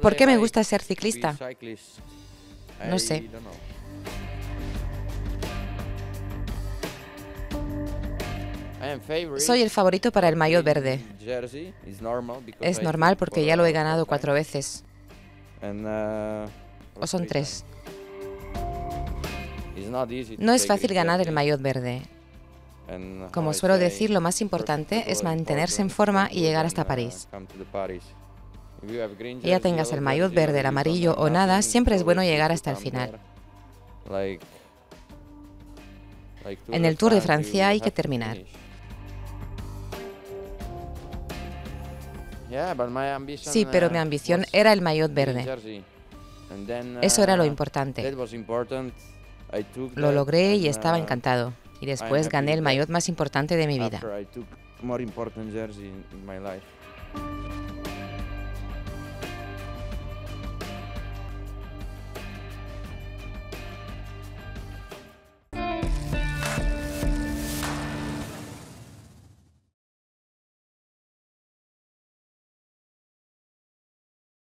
¿Por qué me gusta ser ciclista? No sé. Soy el favorito para el maillot verde. Es normal porque ya lo he ganado cuatro veces. O son tres. No es fácil ganar el maillot verde. Como suelo decir, lo más importante es mantenerse en forma y llegar hasta París. Ya tengas el maillot verde, el amarillo o nada, siempre es bueno llegar hasta el final. En el Tour de Francia hay que terminar. Sí, pero mi ambición era el maillot verde. Eso era lo importante. Lo logré y estaba encantado. Y después gané el maillot más importante de mi vida.